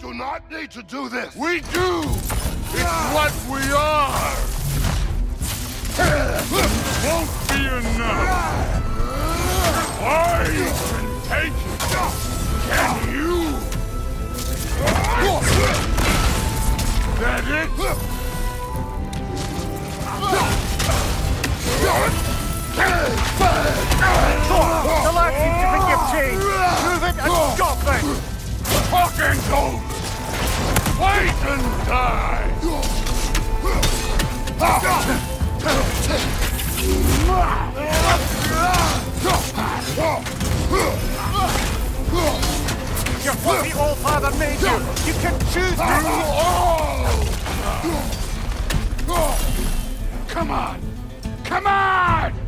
do not need to do this. We do! It's what we are! Won't be enough! I can take it! Can you? That it? The lad seems to think you've changed. Move it and stop it! Fucking gold! Fight and die! You're what the All-Father made you! You can choose to... Come on! Come on!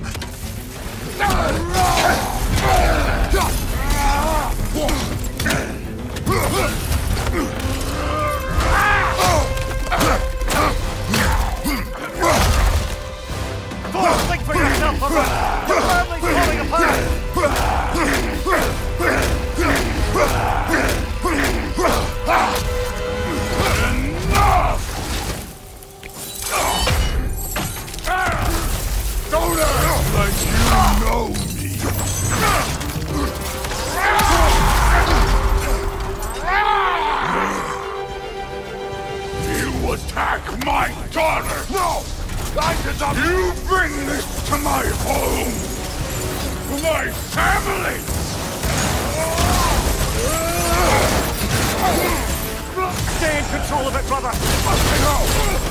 Daughter! No! I did not... You bring this to my home! To my family! Stay in control of it, brother! One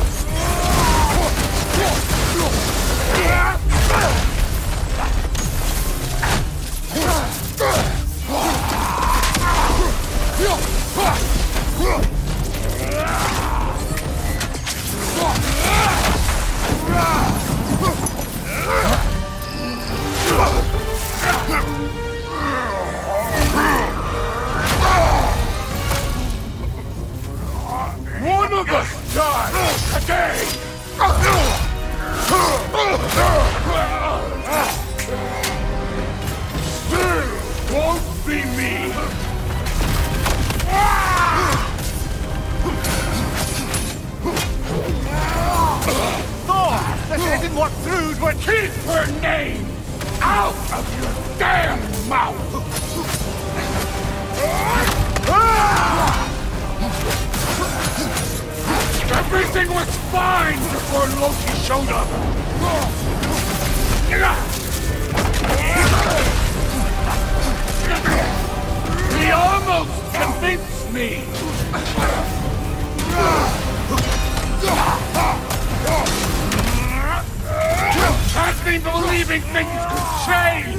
Keep her name out of your damn mouth! Everything was fine before Loki showed up! Things could change!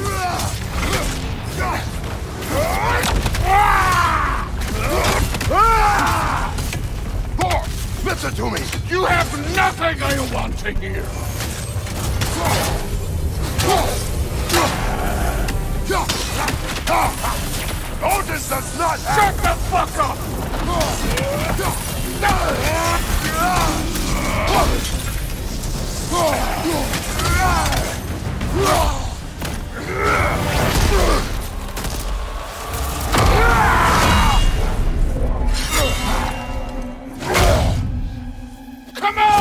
Thor, listen to me! You have nothing I want to hear! Odin does not Shut the fuck up! 他们